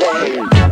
Sunday.